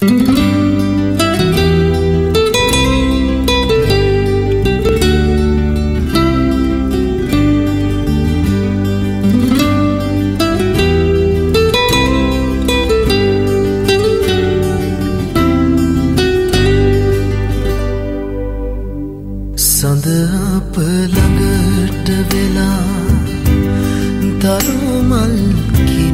සඳ අප ළඟට වෙලා තරුමල්කි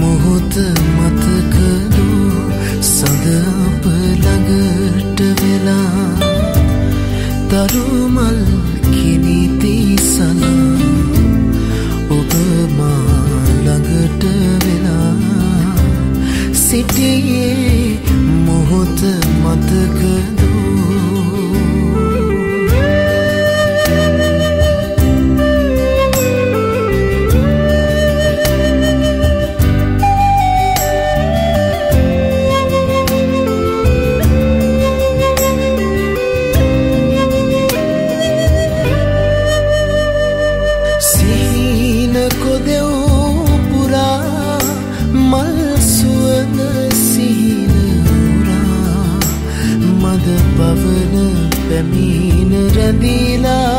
මොහොත මතකදු? සඳ අප ළඟට වෙලා. තරුමල් කිනිති සඳ පවන පැමීන රැඳීලා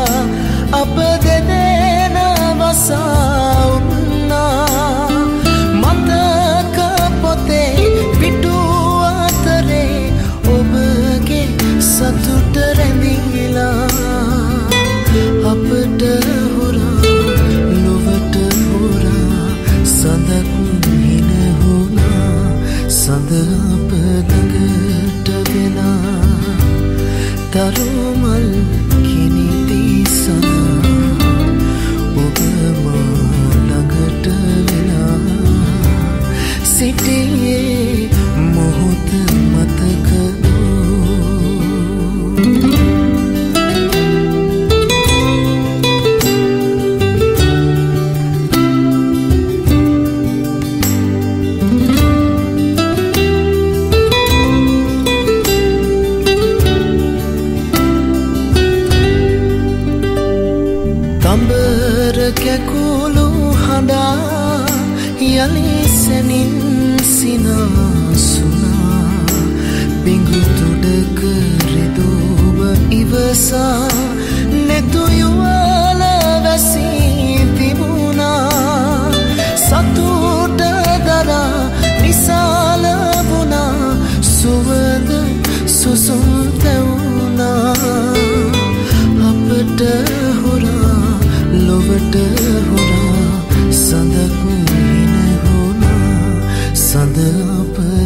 දළුමල් කිනිතිසනා අඹර කැකුළු හඬා යලිසැනින් සිනාසුනා. බිඟු තුඩක රිදූබ ඉවසා සඳ අපේ